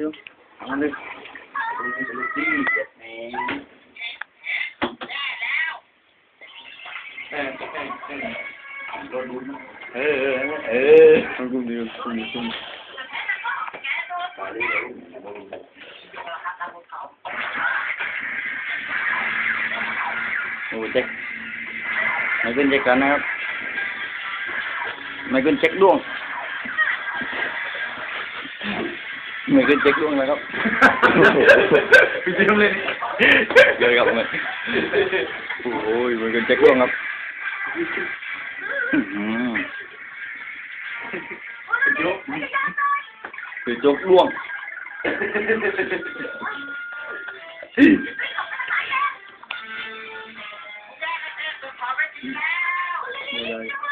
yun. Ang ano. Yes, man. Eh, eh, eh. Eh, eh, eh. Ang gundi yun. Ang gundi yun. Ủa check Mấy con check cả nè Mấy con check luôn เหมือนเป็นเจ๊กล่วงเลยครับพี่จิ้มเลยเลยครับเลยโอ้ยเหมือนเป็นเจ๊กล่วงครับเป็นโจ๊กล่วงไม่ได้